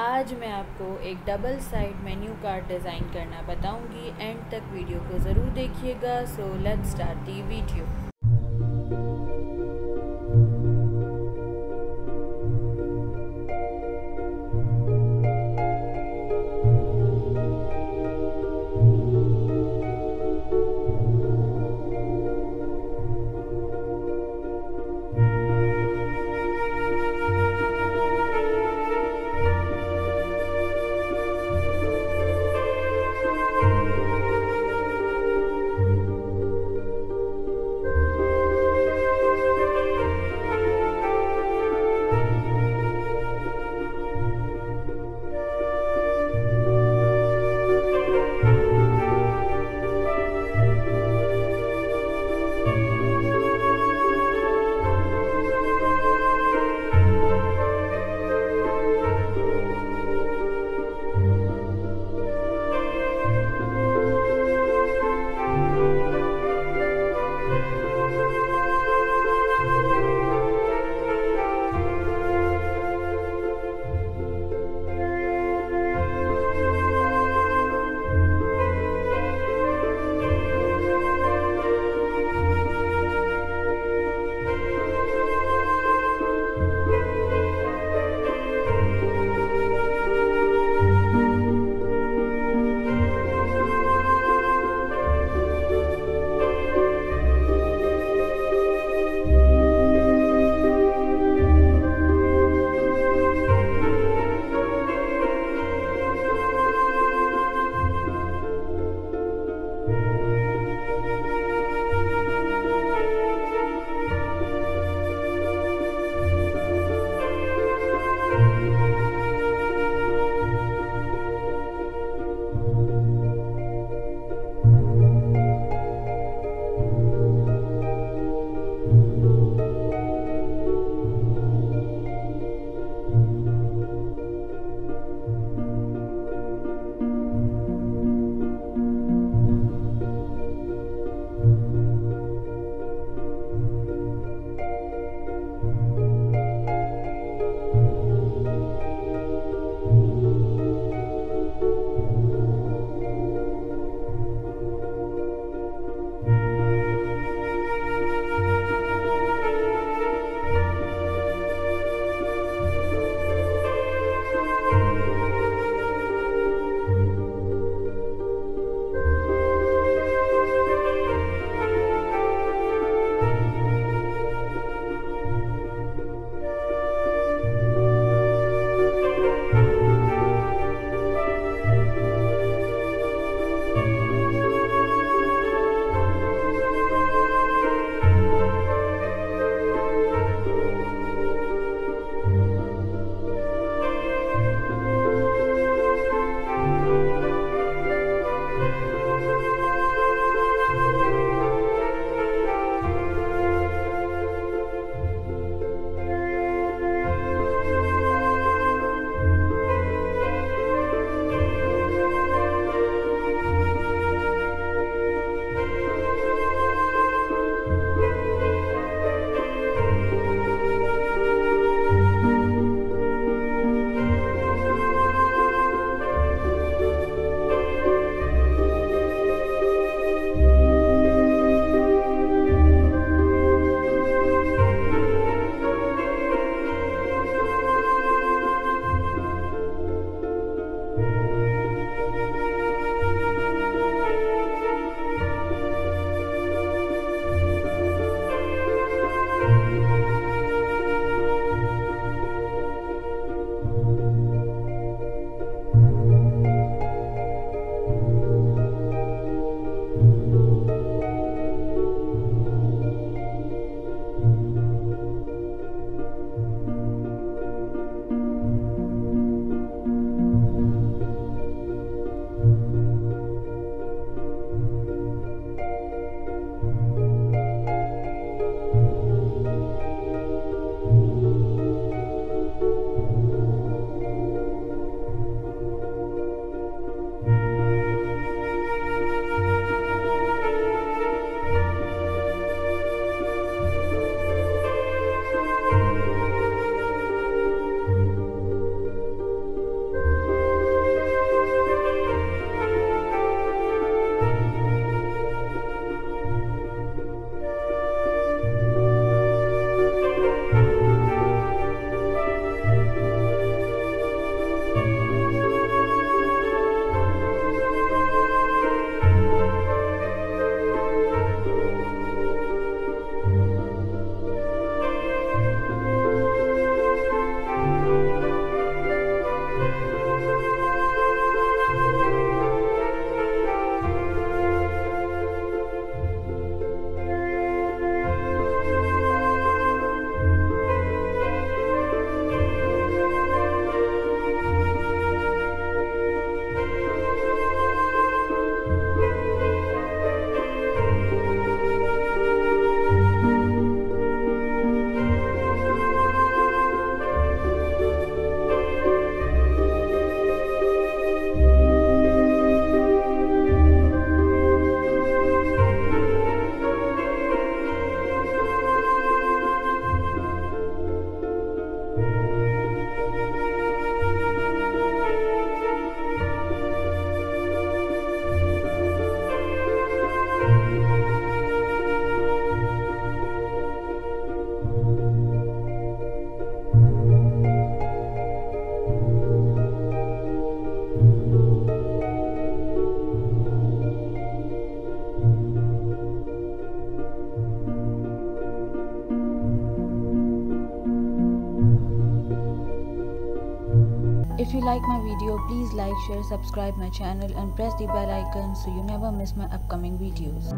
आज मैं आपको एक double side menu card design करना बताऊँगी। एंड तक वीडियो को ज़रूर देखिएगा। So let's start the video If you like my video, please like, share, subscribe my channel and press the bell icon so you never miss my upcoming videos.